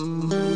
Mm-hmm.